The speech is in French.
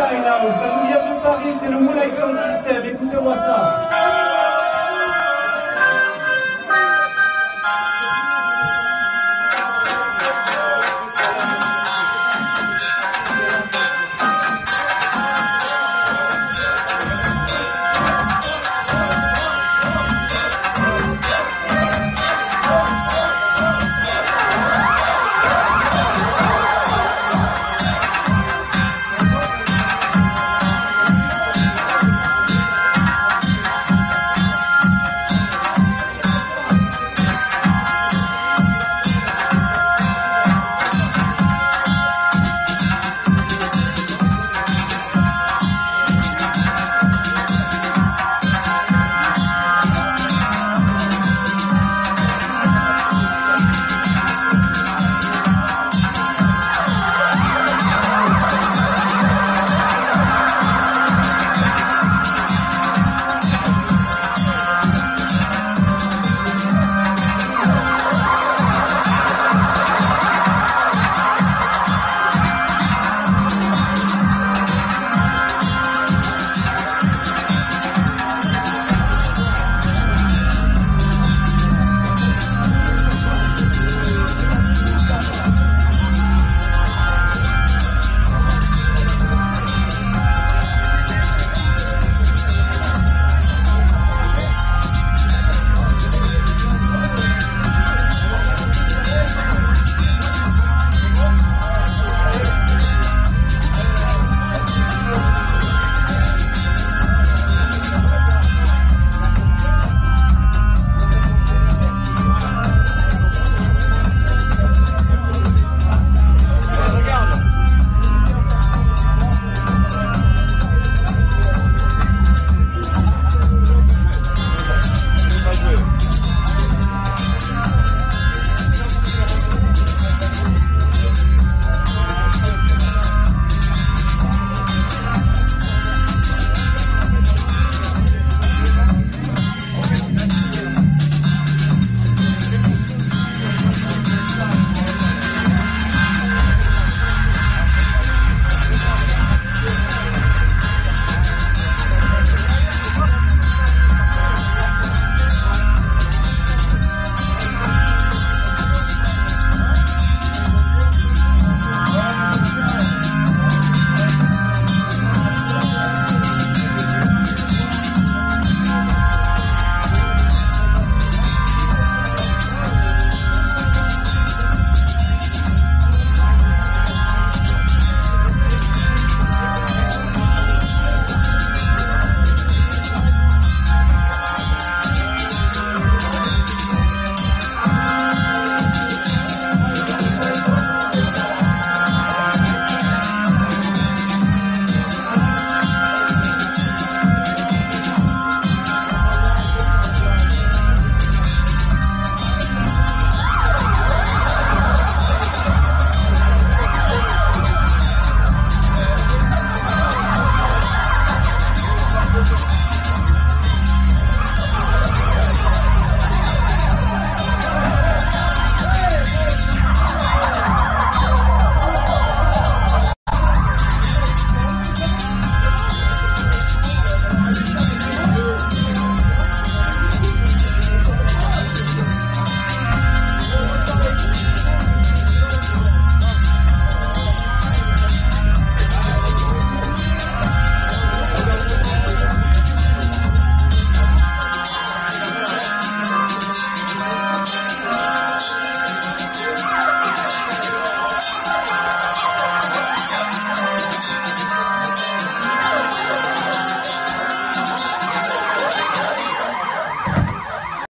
Ça nous vient de Paris, c'est le Moulay Sound System. Écoutez-moi ça.